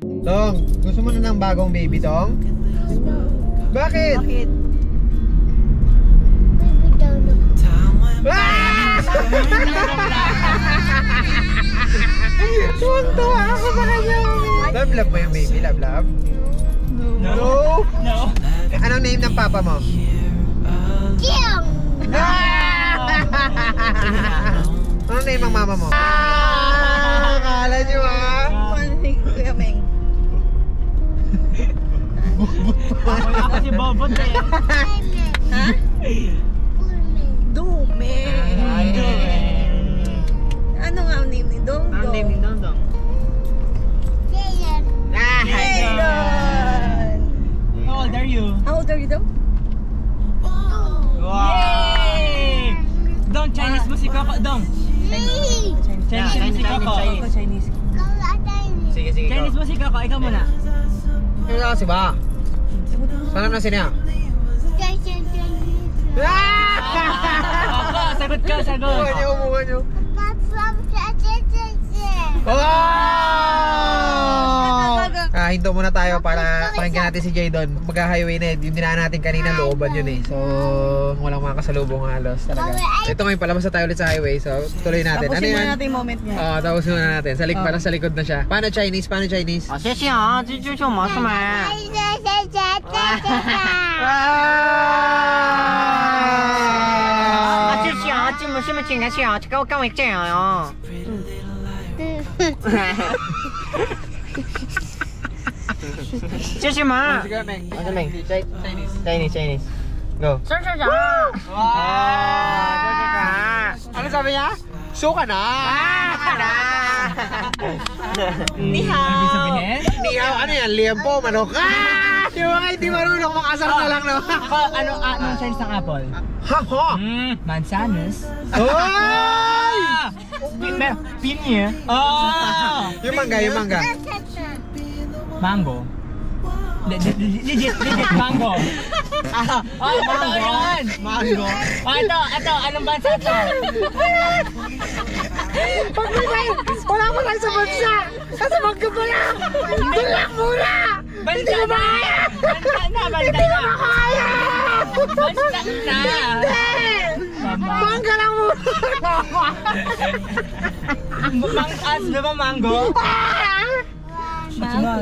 Tong, gusto mo na ng bagong baby, Tong? Bakit? Bakit? Ah! Tuwang-tuwa ako sa kanya. Love, love mo yung baby, love, love? No? No. Anong name ng papa mo? Ah! Anong name ng mama mo? Ah! Akala nyo ah. Kuya Meng. Ako si Bobot eh. Ha? Dume. Ano nga ang name ni Dong Dong? Ang name ni Dongdong. Ah! Jayden. How old are you? How old are you Dong? Yay! Dong, Chinese musik ako, Dong. Chinese Chinese, musik ako. Chinese. Ako Chinese. Sige, sige. Chinese musik ako, ikaw muna. Ano na kasi ba? Sana na siya. Ako, sagot ka, sagot. Umuha niyo, umuha niyo. Oh! Ah, hinto muna tayo para pakinggan natin si Jadon. Magka-highway na eh. Yung dinaan natin kanina, looban yun eh. So, walang mga kasalubong halos talaga. Ito ngayon, palabas na tayo ulit sa highway. So, tuloy natin. Ano Tapusin muna yan? natin yung moment niya. Ah, tapos muna natin. Sa likod, parang sa likod na siya. Paano Chinese? Paano Chinese? 好，谢谢啊，这就是我什么？ 啊，谢谢啊，这么什么情感谢啊，这个我干嘛这样呀？ Chishima! Ano Meng? Chinese. Chinese, Chinese. Go. Sir, sir, sir! Wow! Ah! Ano sabi niya? Suka na! Suka na! Ni hao! Ni hao, ano yan? Liempo, manok! Ah! Yung mga hindi marunong makasar na lang, no? Oh, ano, ah, anong Chinese ng apple? Ha, ho! Hmm, Mansanas. Oh! Pinya. Oh! Yung mangga, yung mangga. Mango. Legit, legit, legit, mango. Ah, oh, mango. Yan. Mango. Oh, ito, ito, anong bansa ito? Pag may tayo, wala mo lang sa bansa! Nasa mangga pa lang! Doon lang muna! Bansa na! Bansa na, bansa na! Kaya! Bansa na! Mama. Mangga lang muna! Mang, as, di ba mango? Mango.